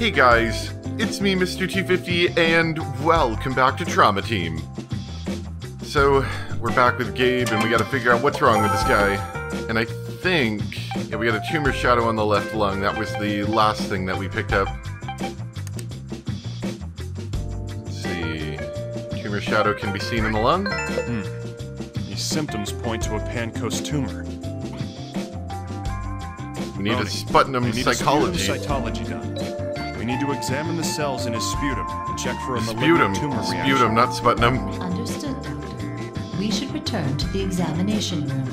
Hey guys, it's me, Mr. 250, and welcome back to Trauma Team. So, we're back with Gabe, and we gotta figure out what's wrong with this guy. And I think, yeah, we got a tumor shadow on the left lung. That was the last thing that we picked up. Let's see. Tumor shadow can be seen in the lung. Hmm. These symptoms point to a Pancoast tumor. We need a Brody, sputum we need psychology. A sputum cytology done. We need to examine the cells in his sputum and check for a Sputum. malignant tumor Sputum, reaction. not sputum. Understood, Doctor. We should return to the examination room.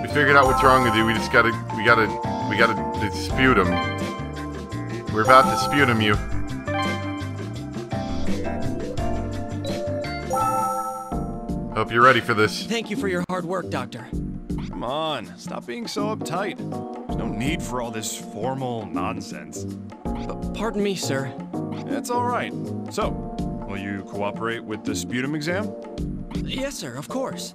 We figured out what's wrong with you. We just gotta, we gotta, we gotta dispute him. We're about to sputum you. Hope you're ready for this. Thank you for your hard work, Doctor. Come on, stop being so uptight. There's no need for all this formal nonsense. P- pardon me, sir. It's all right. So, will you cooperate with the sputum exam? Yes, sir, of course.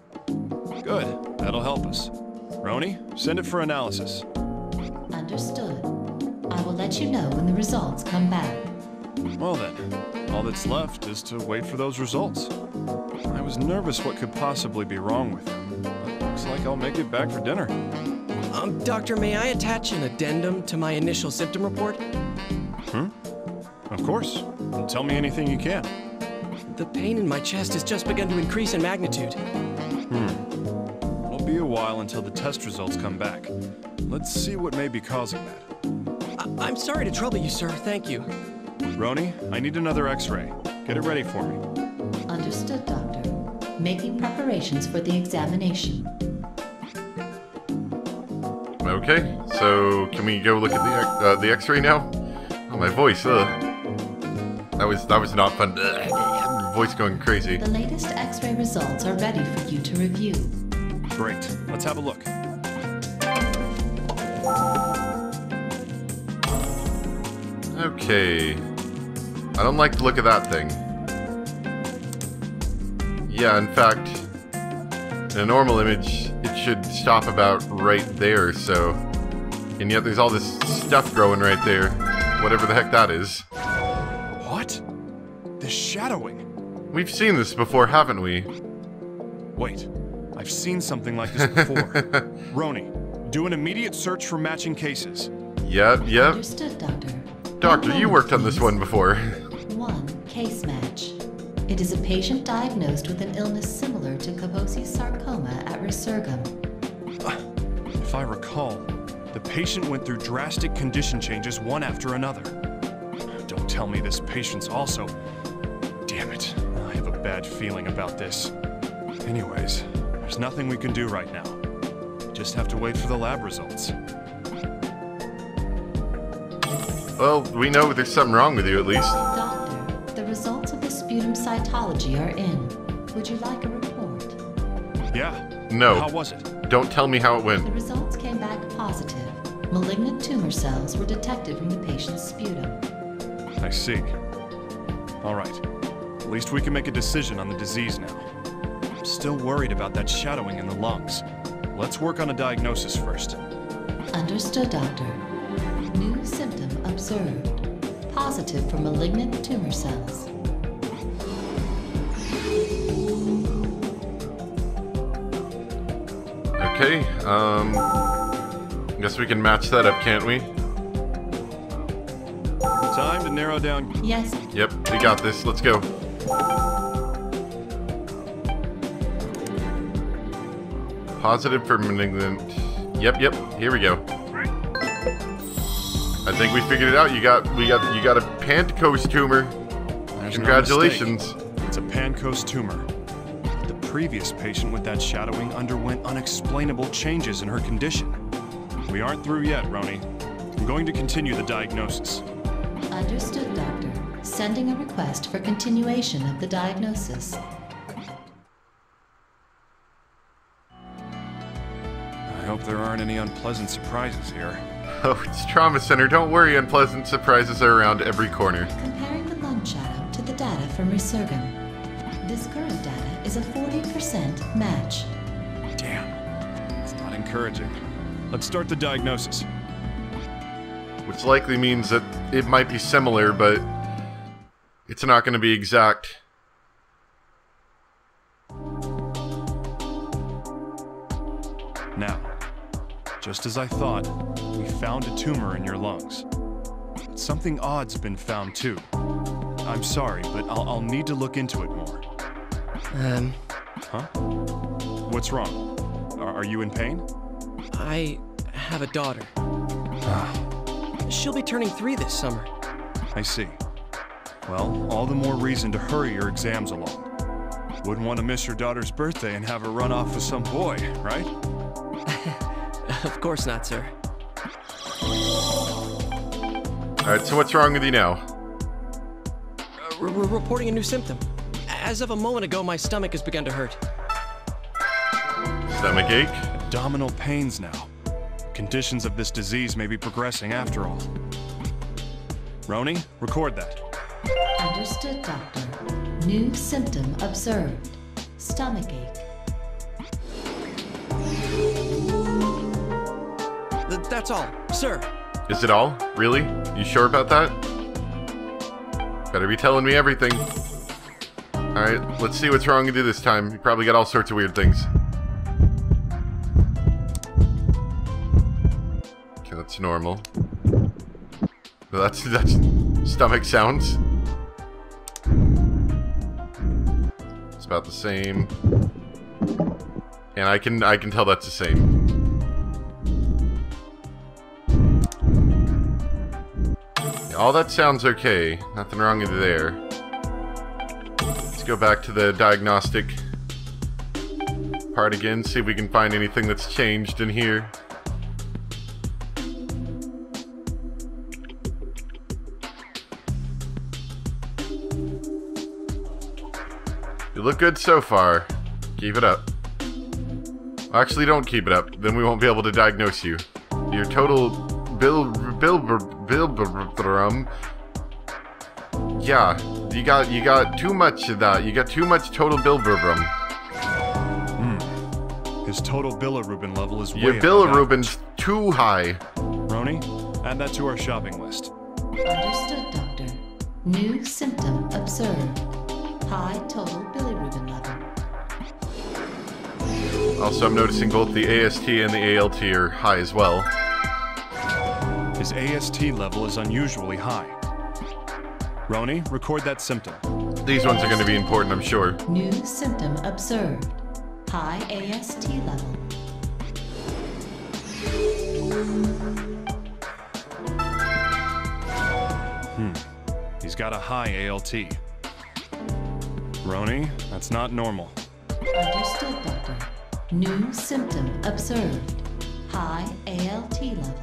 Good. That'll help us. Roni, send it for analysis. Understood. I will let you know when the results come back. Well then, all that's left is to wait for those results. I was nervous what could possibly be wrong with him, but looks like I'll make it back for dinner. Um, Doctor, may I attach an addendum to my initial symptom report? Hmm? Of course. Tell me anything you can. The pain in my chest has just begun to increase in magnitude. Hmm. It'll be a while until the test results come back. Let's see what may be causing that. I- I'm sorry to trouble you, sir. Thank you. Roni, I need another x-ray. Get it ready for me. Understood, Doctor. Making preparations for the examination. Okay, so can we go look at the X- uh, the X-ray now? Oh, my voice. Ugh. That was that was not fun. Ugh. Voice going crazy. The latest X-ray results are ready for you to review. Great. Let's have a look. Okay. I don't like the look of that thing. Yeah, in fact, in a normal image, it should stop about right there, so... And yet there's all this stuff growing right there. Whatever the heck that is. What? The shadowing. We've seen this before, haven't we? Wait, I've seen something like this before. Roni, do an immediate search for matching cases. Yep, yep. Understood, Doctor. Doctor, you worked on this one before. One case match. It is a patient diagnosed with an illness similar to Kaposi's sarcoma at resurgam. Ah, if I recall, the patient went through drastic condition changes one after another. Don't tell me this patient's also. Damn it, I have a bad feeling about this. Anyways, there's nothing we can do right now. Just have to wait for the lab results. Well, we know there's something wrong with you at least. Cytology are in. Would you like a report? Yeah. No. How was it? Don't tell me how it went. The results came back positive. Malignant tumor cells were detected from the patient's sputum. I see. All right. At least we can make a decision on the disease now. I'm still worried about that shadowing in the lungs. Let's work on a diagnosis first. Understood, Doctor. New symptom observed. Positive for malignant tumor cells. Okay, um... Guess we can match that up, can't we? Time to narrow down. Yes, Yep, we got this. Let's go. Positive for malignant. Yep, yep. Here we go. I think we figured it out. You got, we got, you got a Panticos tumor. There's Congratulations. mistake. it's a Pancoast tumor. The previous patient with that shadowing underwent unexplainable changes in her condition. We aren't through yet, Roni. I'm going to continue the diagnosis. understood, Doctor. Sending a request for continuation of the diagnosis. I hope there aren't any unpleasant surprises here. Oh, it's Trauma Center. Don't worry, unpleasant surprises are around every corner. Comparing the lung shadow to the data from Resurgam. This current data is a 40% match. Damn. It's not encouraging. Let's start the diagnosis. which likely means that it might be similar, but it's not going to be exact. Now, just as I thought, we found a tumor in your lungs. Something odd's been found too. I'm sorry, but I'll, I'll need to look into it more. Um, Huh? What's wrong? Are, are you in pain? I have a daughter. Ah. She'll be turning three this summer. I see. Well, all the more reason to hurry your exams along. Wouldn't want to miss your daughter's birthday and have her run off with some boy, right? Of course not, sir. Alright, so what's wrong with you now? Uh, We're we're reporting a new symptom. As of a moment ago, my stomach has begun to hurt. Stomach ache? Abdominal pains now. Conditions of this disease may be progressing after all. Roni, record that. Understood, Doctor. New symptom observed. Stomachache. Th- that's all, sir. Is it all? Really? You sure about that? Better be telling me everything. Alright, let's see what's wrong with you this time. You probably got all sorts of weird things. Okay, that's normal. That's that's stomach sounds. It's about the same. And I can I can tell that's the same. All that sounds okay. Nothing wrong with there. Go back to the diagnostic part again, see if we can find anything that's changed in here. You look good so far. Keep it up. Actually, don't keep it up. Then we won't be able to diagnose you. Your total bil bil bilbirum. Yeah, you got you got too much of that. You got too much total bilbirum. Hmm. His total bilirubin level is Your way above bilirubin's too high. average. Roni, add that to our shopping list. Understood, Doctor. New symptom observed. High total bilirubin level. Also, I'm noticing both the AST and the ALT are high as well. His AST level is unusually high. Roni, record that symptom. These ones are going to be important, I'm sure. New symptom observed. High AST level. Hmm. He's got a high ALT. Roni, that's not normal. Understood, Doctor. New symptom observed. High ALT level.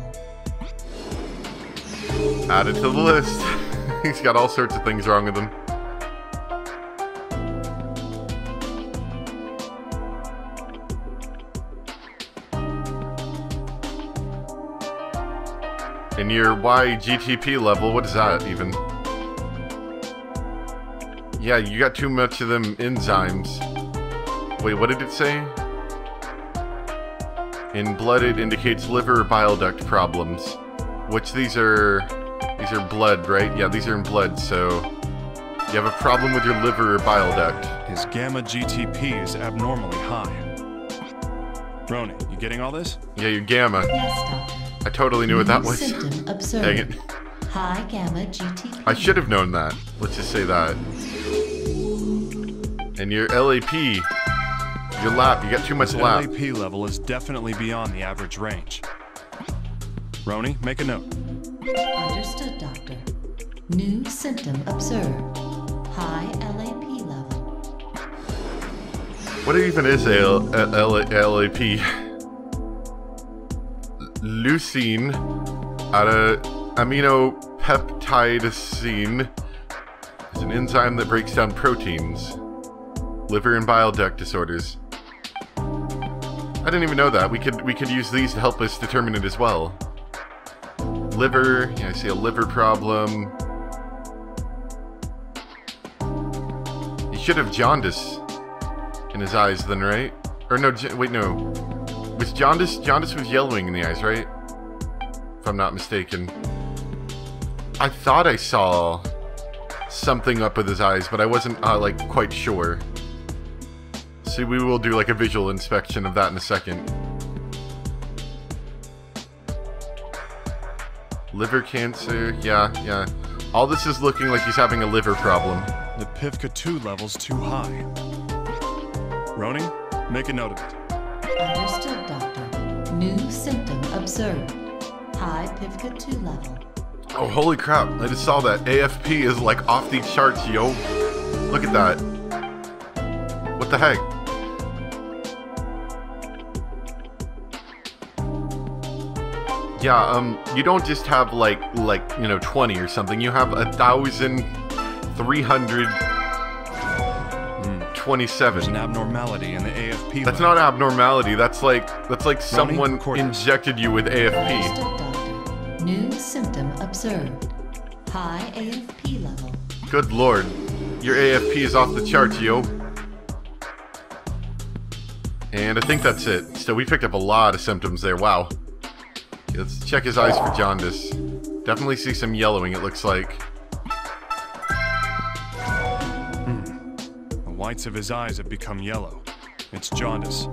Added to the list. He's got all sorts of things wrong with him. And your YGTP level, what is that even? Yeah, you got too much of them enzymes. Wait, what did it say? In blood, it indicates liver bile duct problems. Which these are... These are blood, right? Yeah, these are in blood, so... You have a problem with your liver or bile duct. His gamma GTP is abnormally high. Roni, you getting all this? Yeah, your gamma. Yes, Doctor. I totally knew what that New was. Symptom observed. Dang it. High gamma GTP. I should have known that. Let's just say that. And your LAP, your lap, you got too much His lap. LAP level is definitely beyond the average range. Roni, make a note. Understood, Doctor. New symptom observed. High LAP level. What even is L- LAP? Leucine, out of aminopeptidosine, is an enzyme that breaks down proteins. Liver and bile duct disorders. I didn't even know that. We could we could use these to help us determine it as well. Liver, yeah, I see a liver problem. He should have jaundice in his eyes then, right? Or no, wait, no. Was jaundice, jaundice was yellowing in the eyes, right? If I'm not mistaken. I thought I saw something up with his eyes, but I wasn't uh, like quite sure. See, we will do like a visual inspection of that in a second. Liver cancer, yeah, yeah. All this is looking like he's having a liver problem. The Pivka 2 level's too high. Roni, make a note of it. Understood, Doctor. New symptom observed. High Pivka 2 level. Oh, holy crap. I just saw that. AFP is like off the charts, yo. Look at that. What the heck? Yeah, um, you don't just have like, like, you know, 20 or something. You have a thousand three hundred twenty-seven. There's an abnormality in the AFP That's level. not abnormality. That's like, that's like someone record injected you with AFP. Understood, Doctor. New symptom observed. High AFP level. Good lord. Your AFP is off the charts, yo. And I think that's it. So we picked up a lot of symptoms there. Wow. Okay, let's check his eyes for jaundice. Definitely see some yellowing, it looks like. The whites of his eyes have become yellow. It's jaundice.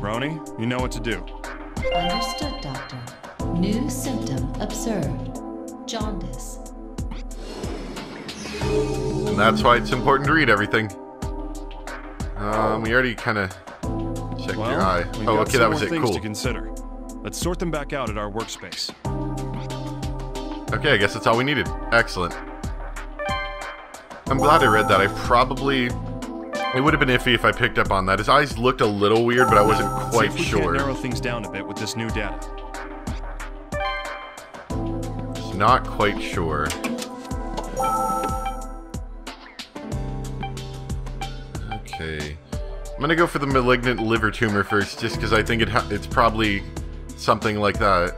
Roni, you know what to do. Understood, Doctor. New symptom observed. Jaundice. And that's why it's important to read everything. Um, we already kind of checked Well, your eye. Oh, okay, that was it. things Cool. to consider. Let's sort them back out at our workspace. Okay, I guess that's all we needed. Excellent. I'm glad I read that. I probably... It would have been iffy if I picked up on that. His eyes looked a little weird, but I wasn't quite See if we sure. can't narrow things down a bit with this new data. Not quite sure. Okay. I'm gonna go for the malignant liver tumor first, just because I think it ha it's probably something like that.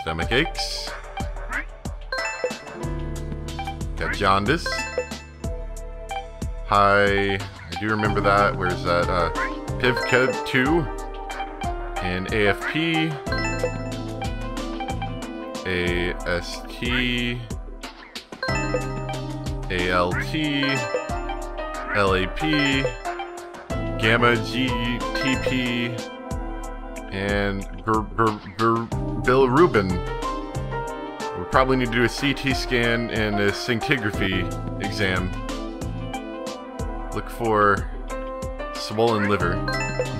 Stomach aches. Got jaundice. Hi. I do remember that. Where's that? Uh, Pivka 2 and AFP, AST, ALT, LAP, Gamma GTP, and Ber- Ber- Ber- bilirubin. We probably need to do a CT scan and a scintigraphy exam. Look for swollen liver.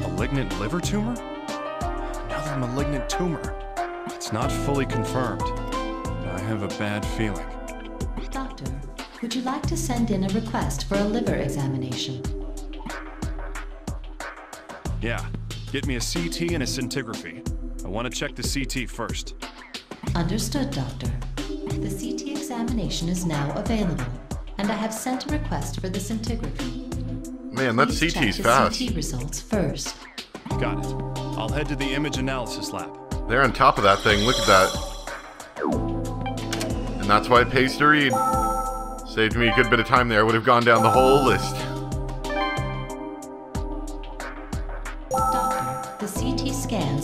Malignant liver tumor? Another malignant tumor. It's not fully confirmed. I have a bad feeling. Doctor, would you like to send in a request for a liver examination? Yeah, get me a CT and a scintigraphy. I want to check the CT first. Understood, Doctor. The CT examination is now available, and I have sent a request for the scintigraphy. Man, that Please check CT's the fast. CT results first. Got it. I'll head to the image analysis lab. They're on top of that thing. Look at that. And that's why it pays to read. Saved me a good bit of time there. I would have gone down the whole list.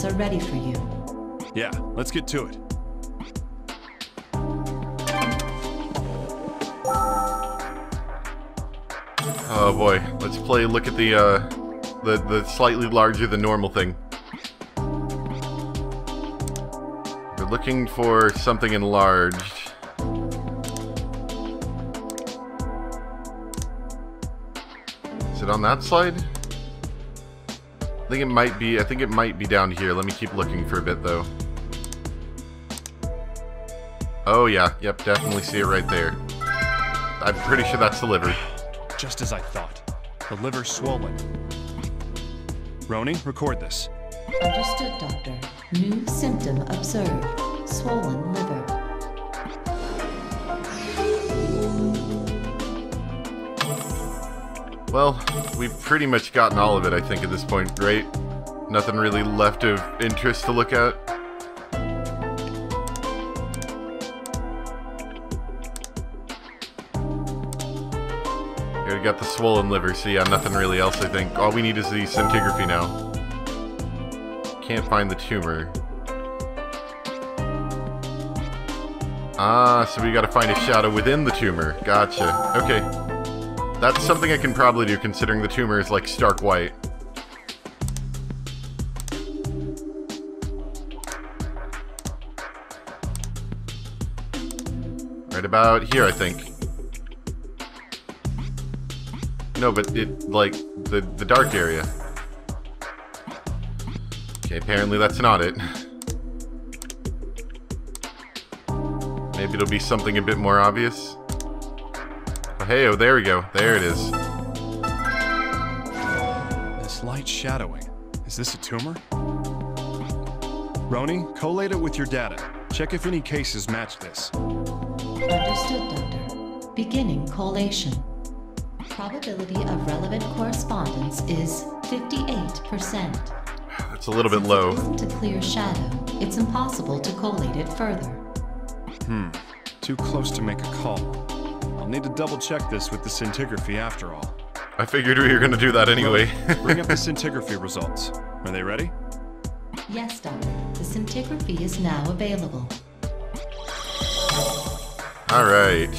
Are ready for you. Yeah, let's get to it. Oh boy. Let's play look at the uh the the slightly larger than normal thing. We're looking for something enlarged. Is it on that slide? I think it might be I think it might be down here. Let me keep looking for a bit though. Oh yeah, yep, definitely see it right there. I'm pretty sure that's the liver. Just as I thought. The liver's swollen. Roni, record this. Understood, Doctor. New symptom observed. Swollen liver. Well, we've pretty much gotten all of it, I think, at this point, right? Nothing really left of interest to look at. Here We got the swollen liver, so yeah, nothing really else, I think. All we need is the scintigraphy now. Can't find the tumor. Ah, so we gotta find a shadow within the tumor. Gotcha. Okay. That's something I can probably do, considering the tumor is like stark white. Right about here, I think. No, but it, like, the, the dark area. Okay, apparently that's not it. Maybe it'll be something a bit more obvious. Hey, oh, there we go. There it is. This light shadowing. Is this a tumor? Roni, collate it with your data. Check if any cases match this. Understood, Doctor. Beginning collation. Probability of relevant correspondence is 58%. That's a little bit low. It isn't a clear shadow. It's impossible to collate it further. Hmm. Too close to make a call. I'll need to double check this with the scintigraphy after all. I figured we were gonna do that anyway. Bring up the scintigraphy results. Are they ready? Yes, Doctor. The scintigraphy is now available. Alright.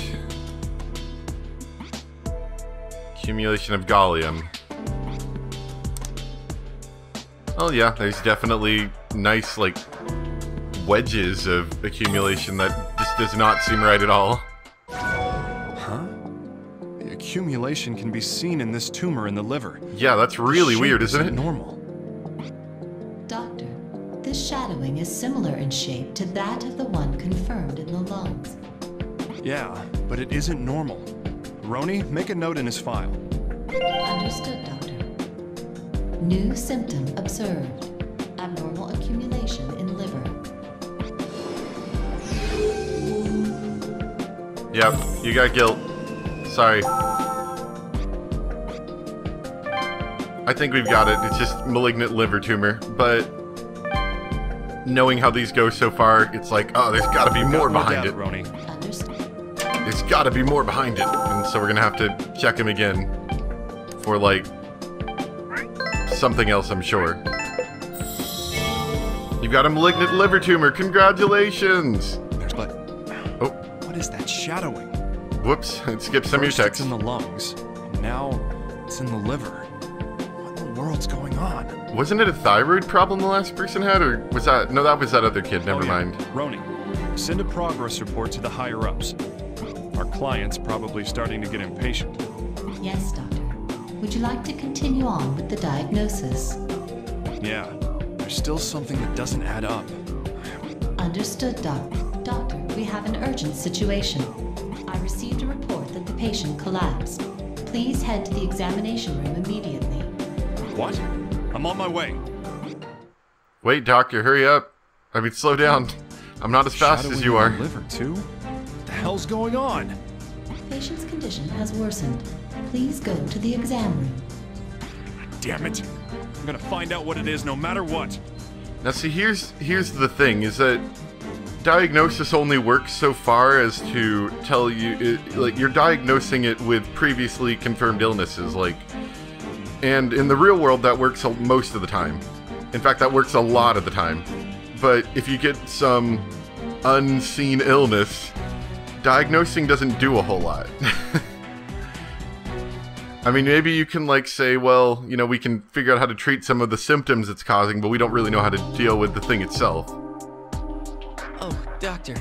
Accumulation of gallium. Oh yeah, there's definitely nice, like, wedges of accumulation that just does not seem right at all. Huh? The accumulation can be seen in this tumor in the liver. Yeah, that's really The weird, shape isn't it? Normal. Doctor, this shadowing is similar in shape to that of the one confirmed in the lungs. Yeah, but it isn't normal. Roni, make a note in his file. Understood, Doctor. New symptom observed. Abnormal accumulation in liver. Yep, you got guilt. Sorry. I think we've got it. It's just malignant liver tumor, but knowing how these go so far, it's like, oh, there's got to be more behind it. There's got to be more behind it, and so we're gonna have to check him again for like something else. I'm sure. You've got a malignant liver tumor. Congratulations! There's but. Oh, What is that shadowing? whoops! It skipped some of your First it's in the lungs, and now it's in the liver. What in the world's going on? Wasn't it a thyroid problem the last person had, or was that no? That was that other kid. Never Oh, yeah. mind. Roni, send a progress report to the higher ups. Our client's probably starting to get impatient. Yes, Doctor. Would you like to continue on with the diagnosis? Yeah, there's still something that doesn't add up. Understood, Doc. Doctor, we have an urgent situation. I received a report that the patient collapsed. Please head to the examination room immediately. What? I'm on my way. Wait, doctor, hurry up. I mean, slow down. I'm not as fast as you in are. the liver too? What the hell's going on? Patient's condition has worsened. Please go to the exam room. Damn it! I'm gonna find out what it is no matter what. Now, see, here's here's the thing: is that diagnosis only works so far as to tell you, it, like, you're diagnosing it with previously confirmed illnesses, like, and in the real world, that works most of the time. In fact, that works a lot of the time. But if you get some unseen illness, diagnosing doesn't do a whole lot. I mean, maybe you can like say, well, you know, we can figure out how to treat some of the symptoms it's causing, but we don't really know how to deal with the thing itself. Oh, doctor,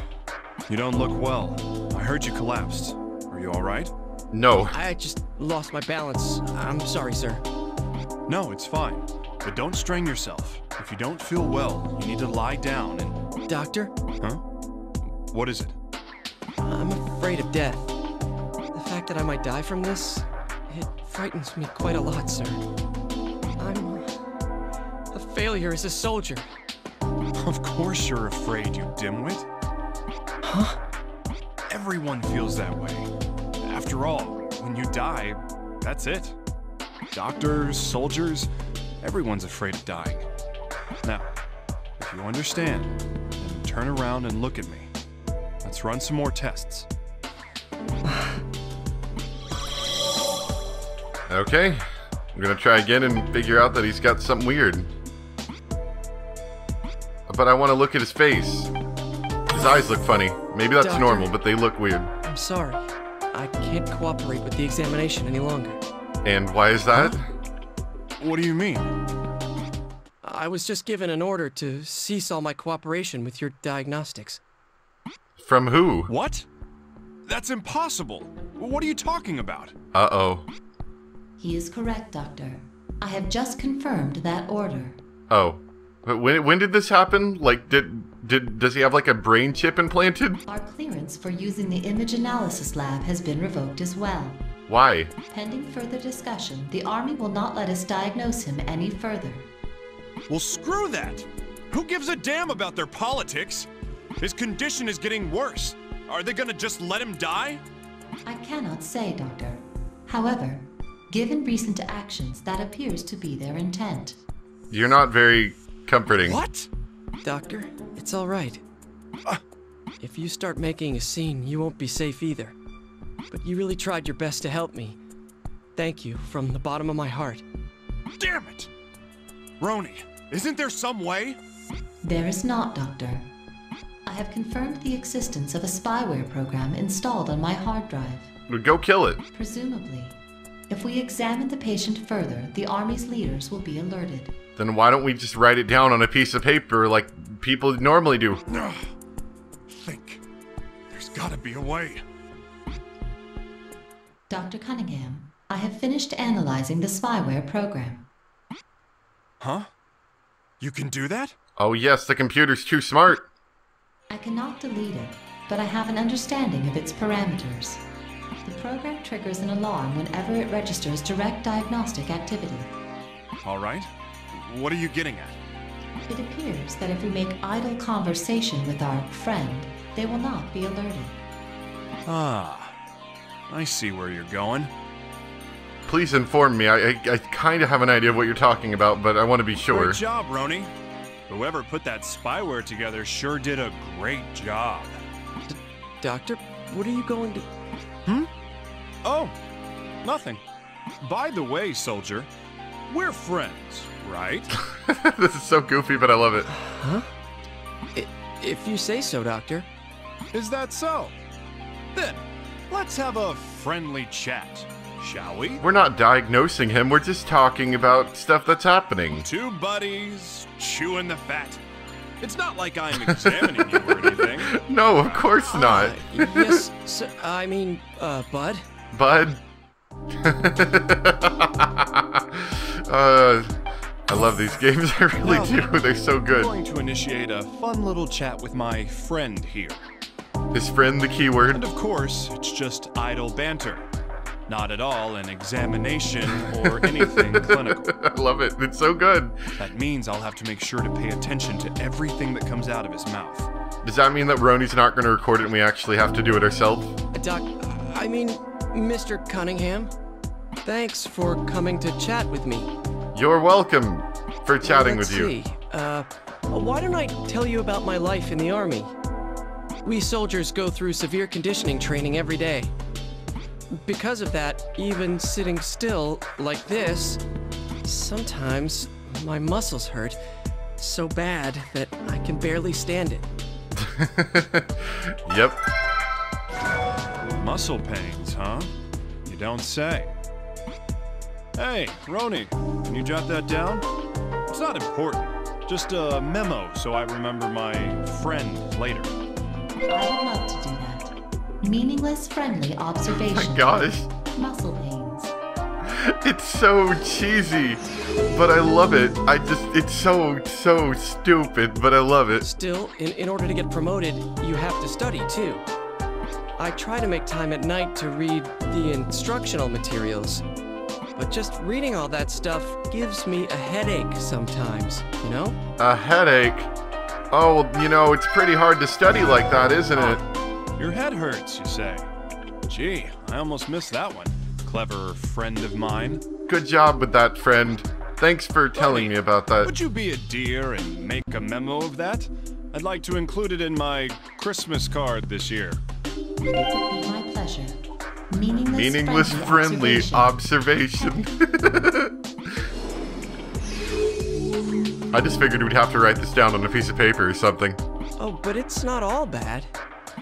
You don't look well. I heard you collapsed. Are you alright? No. I just lost my balance. I'm sorry, sir. No, it's fine. But don't strain yourself. If you don't feel well, you need to lie down and. Doctor, Huh? What is it? I'm afraid of death. The fact that I might die from this, it frightens me quite a lot, sir. I'm a failure as a soldier. Of course you're afraid, you dimwit. Huh? Everyone feels that way. After all, when you die, that's it. Doctors, soldiers, everyone's afraid of dying. Now, if you understand, then turn around and look at me. Let's run some more tests. Okay. I'm gonna try again and figure out that he's got something weird. But I want to look at his face. His eyes look funny. Maybe that's Doctor? normal, but they look weird. I'm sorry. I can't cooperate with the examination any longer. And why is that? What do you mean? I was just given an order to cease all my cooperation with your diagnostics. From who? What? That's impossible. What are you talking about? Uh oh. He is correct, Doctor. I have just confirmed that order. Oh. But when, when did this happen? Like, did, did, does he have like a brain chip implanted? Our clearance for using the image analysis lab has been revoked as well. Why? Pending further discussion, the Army will not let us diagnose him any further. Well, screw that. Who gives a damn about their politics? His condition is getting worse. Are they gonna just let him die? I cannot say, Doctor. However, given recent actions, that appears to be their intent. You're not very comforting. What? Doctor, it's all right. If you start making a scene, you won't be safe either. But you really tried your best to help me. Thank you from the bottom of my heart. Damn it! Roni, isn't there some way? There is not, Doctor. I have confirmed the existence of a spyware program installed on my hard drive. Go kill it. Presumably, if we examine the patient further, the Army's leaders will be alerted. Then why don't we just write it down on a piece of paper like people normally do? Ugh. Think. There's gotta be a way. Dr. Cunningham, I have finished analyzing the spyware program. Huh? You can do that? Oh yes, the computer's too smart. I cannot delete it, but I have an understanding of its parameters. The program triggers an alarm whenever it registers direct diagnostic activity. All right. What are you getting at? It appears that if we make idle conversation with our friend, they will not be alerted. Ah. I see where you're going. Please inform me. I, I, I kind of have an idea of what you're talking about, but I want to be sure. Great job, Roni. Whoever put that spyware together sure did a great job. Doctor, what are you going to. Hmm? Oh, nothing. By the way, soldier, we're friends, right? this is so goofy, but I love it. I- if you say so, Doctor. Is that so? Then, let's have a friendly chat, shall we? We're not diagnosing him, we're just talking about stuff that's happening. Two buddies chewing the fat. It's not like I'm examining you or anything. No, of course not. Uh, yes, sir, I mean, uh, Bud? Bud. uh, I love these games. I really Now, do. They're so good. I'm going to initiate a fun little chat with my friend here. His friend, the keyword. And of course, it's just idle banter. Not at all an examination or anything clinical. I love it. It's so good. That means I'll have to make sure to pay attention to everything that comes out of his mouth. Does that mean that Roni's not going to record it and we actually have to do it ourselves? Doc, I mean, Mr. Cunningham. Thanks for coming to chat with me. You're welcome for chatting Let's with you. See. Uh, why don't I tell you about my life in the Army? We soldiers go through severe conditioning training every day. Because of that, even sitting still like this, sometimes my muscles hurt so bad that I can barely stand it. Yep. Muscle pains, huh? You don't say. Hey, Roni, can you jot that down? It's not important. Just a memo so I remember my friend later. I would love to do that. Meaningless friendly oh observation. My gosh. Muscle pains. It's so cheesy, but I love it. I just, it's so, so stupid, but I love it. Still, in, in order to get promoted, you have to study too. I try to make time at night to read the instructional materials, but just reading all that stuff gives me a headache sometimes, you know? A headache. Oh, you know, it's pretty hard to study like that, isn't it? Your head hurts, you say. Gee, I almost missed that one. Clever friend of mine. Good job with that, friend. Thanks for telling Roni, me about that. Would you be a dear and make a memo of that? I'd like to include it in my Christmas card this year. It would be my pleasure. Meaningless, Meaningless friendly, friendly observation. observation. I just figured we'd have to write this down on a piece of paper or something. Oh, but it's not all bad.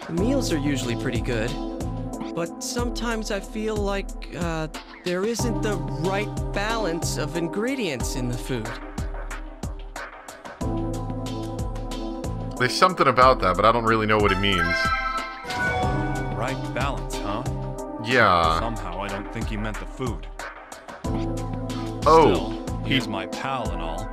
The meals are usually pretty good. But sometimes I feel like uh, there isn't the right balance of ingredients in the food. There's something about that, but I don't really know what it means. Yeah. Somehow I don't think he meant the food. Oh, Still, he- he's my pal and all.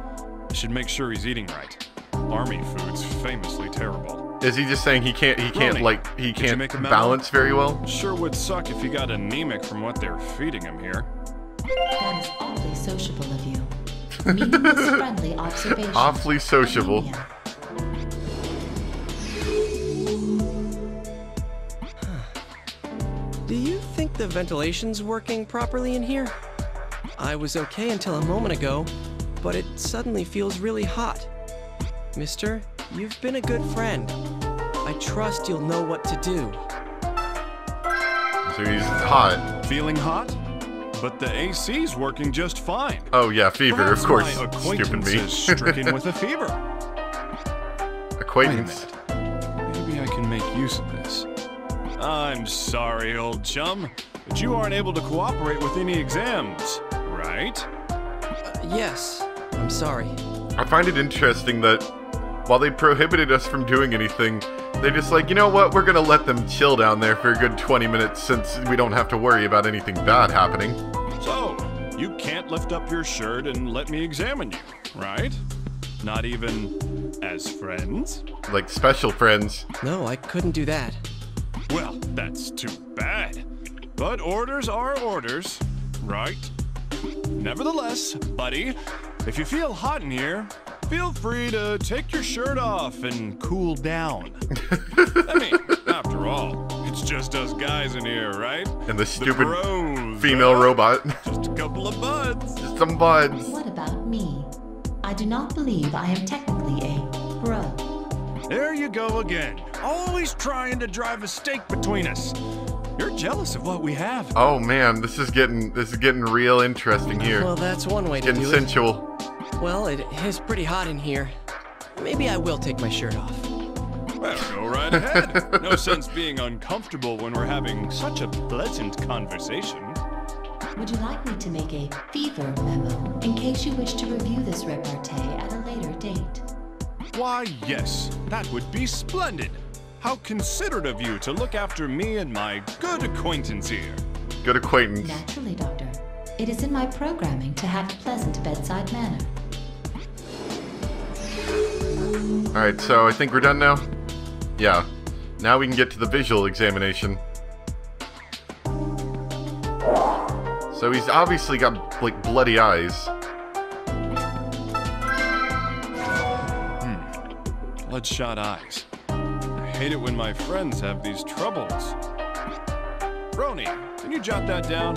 I should make sure he's eating right. Army food's famously terrible. Is he just saying he can't he can't Roni, like he can't make a balance very well? Sure would suck if he got anemic from what they're feeding him here. That is awfully sociable of you. Meaningless friendly observation. Awfully sociable. Anemia. Think the ventilation's working properly in here? I was okay until a moment ago, but it suddenly feels really hot. Mister, you've been a good friend. I trust you'll know what to do. So he's hot. Feeling hot? But the AC's working just fine. Oh yeah, fever, Perhaps of course. My Stupid acquaintance me. is stricken with a fever. Wait a Acquaintance. Maybe I can make use of this. I'm sorry, old chum, but you aren't able to cooperate with any exams, right? Uh, yes, I'm sorry. I find it interesting that while they prohibited us from doing anything, they're just like, you know what, we're gonna let them chill down there for a good 20 minutes since we don't have to worry about anything bad happening. So, you can't lift up your shirt and let me examine you, right? Not even as friends? Like special friends. No, I couldn't do that. Well, that's too bad. But orders are orders, right? Nevertheless, buddy, if you feel hot in here, feel free to take your shirt off and cool down. I mean, after all, it's just us guys in here, right? And the The stupid bros, female huh? robot. Just a couple of buds. Just Some buds. What about me? I do not believe I am technically a bro. There you go again. Always trying to drive a stake between us. You're jealous of what we have. Oh man, this is getting this is getting real interesting here. Well, that's one way to Getting do it. sensual. Well, it is pretty hot in here. Maybe I will take my shirt off. Well, go right ahead. No sense being uncomfortable when we're having such a pleasant conversation. Would you like me to make a fever memo in case you wish to review this repartee at a later date? Why, yes, that would be splendid. How considerate of you to look after me and my good acquaintance here. Good acquaintance. Naturally, Doctor. It is in my programming to have a pleasant bedside manner. Alright, so I think we're done now? Yeah. Now we can get to the visual examination. So he's obviously got, like, bloody eyes. Bloodshot eyes. I hate it when my friends have these troubles. Roni, can you jot that down?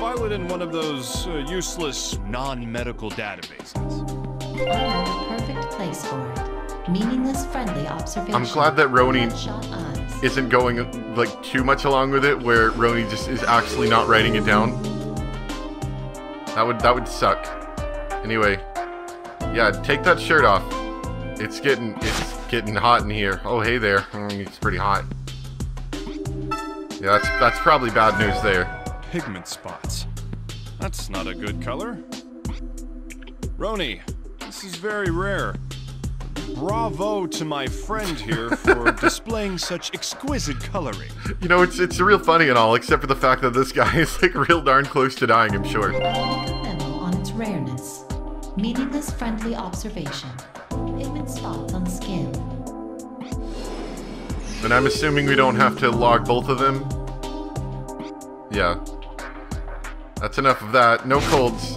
File it in one of those uh, useless non-medical databases. I know the perfect place for it. Meaningless friendly observation. I'm glad that Roni isn't going, like, too much along with it, where Roni just is actually not writing it down. That would, that would suck. Anyway. Yeah, take that shirt off. It's getting, it's getting hot in here. Oh, hey there. Mm, It's pretty hot. Yeah, that's, that's probably bad news there. Pigment spots. That's not a good color. Roni, this is very rare. Bravo to my friend here for displaying such exquisite coloring. You know, it's it's real funny and all, except for the fact that this guy is like real darn close to dying, I'm sure. I have a memo on its rareness. Meaningless friendly observation. Pigment spots on skin. But I'm assuming we don't have to log both of them. Yeah. That's enough of that. No colds.